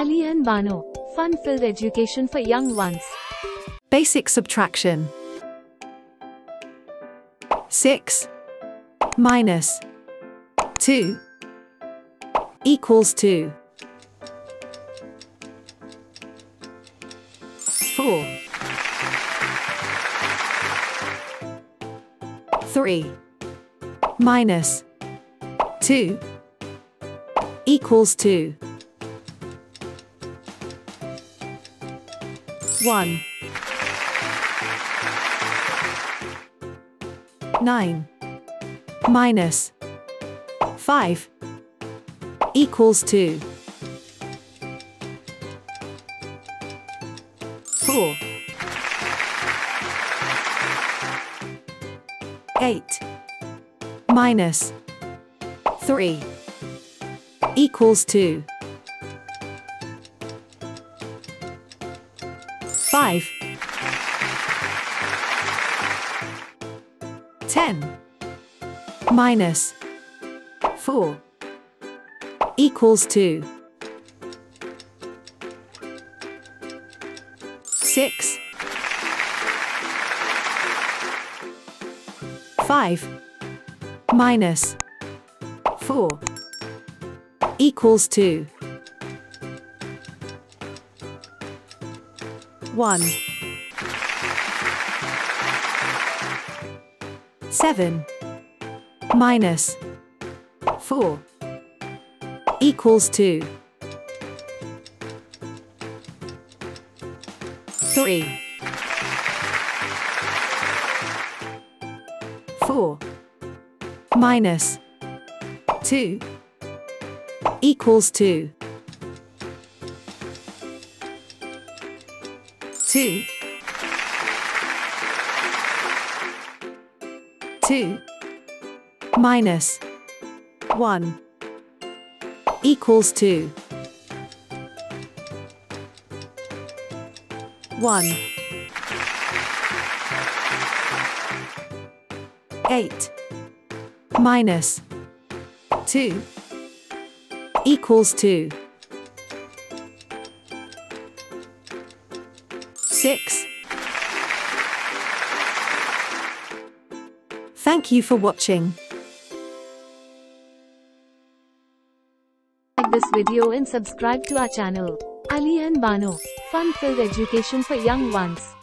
Ali and Bano, fun-filled education for young ones. Basic subtraction. 6 minus 2 equals 2. 4 3 minus 2 equals 2. 1 9 minus 5 equals 2. 4 8 minus 3 equals 2. 5 10 minus 4 equals 2. 6 5 minus 4 equals 2. 1 7 minus 4 equals 2. 3 4 minus 2 equals 2. 2 2 minus 1 equals 2. 1 8 minus 2 equals 2. 6 Thank you for watching. Like this video and subscribe to our channel. Ali and Bano, fun-filled education for young ones.